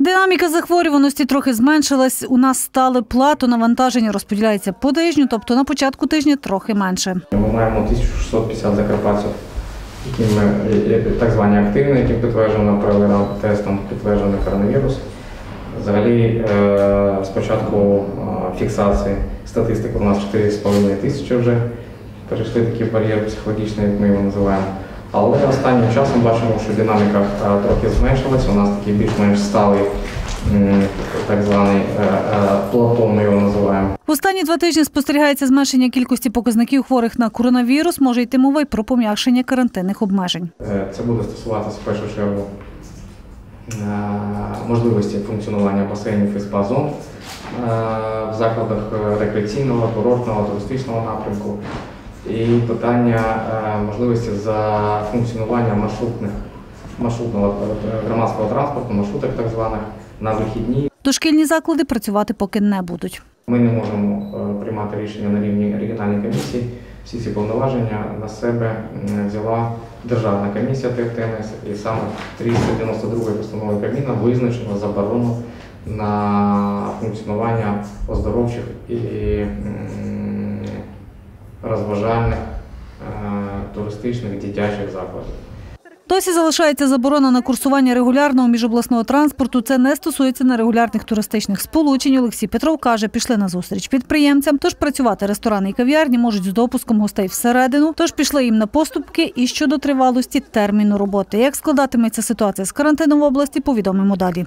Динаміка захворюваності трохи зменшилась. У нас стали плату, навантаження розподіляється по тижню, тобто на початку тижня трохи менше. Ми маємо 1650 закарпатців, які ми е, так звані активні, які підтверджено провели тестом підтверджений коронавірус. Взагалі, е, спочатку е, фіксації статистики у нас 4,5 тисячі вже перейшли такий бар'єр психологічний, як ми його називаємо. Але останнім часом бачимо, що динаміка е, трохи зменшилась. У нас такий більш-менш сталий так званий е, е, плато, ми його називаємо. Останні два тижні спостерігається зменшення кількості показників хворих на коронавірус. Може йти мова й про пом'якшення карантинних обмежень. Це буде стосуватися в першу чергу можливості функціонування басейнів і спа-зон в закладах рекреаційного, курортного, туристичного напрямку. І питання е, можливості за функціонування маршрутних маршрутного е, громадського транспорту, маршруток так званих на вихідні. Дошкільні заклади працювати поки не будуть. Ми не можемо е, приймати рішення на рівні регіональної комісії. Всі ці повноваження на себе взяла Державна комісія ТФТНС, і саме 392 постанови Кабміна визначено заборону на функціонування оздоровчих і розважальних е, туристичних дитячих закладів. Досі залишається заборона на курсування регулярного міжобласного транспорту. Це не стосується нерегулярних туристичних сполучень. Олексій Петров каже, пішли на зустріч підприємцям. Тож працювати ресторани і кав'ярні можуть з допуском гостей всередину. Тож пішли їм на поступки і щодо тривалості терміну роботи. Як складатиметься ситуація з карантином в області, повідомимо далі.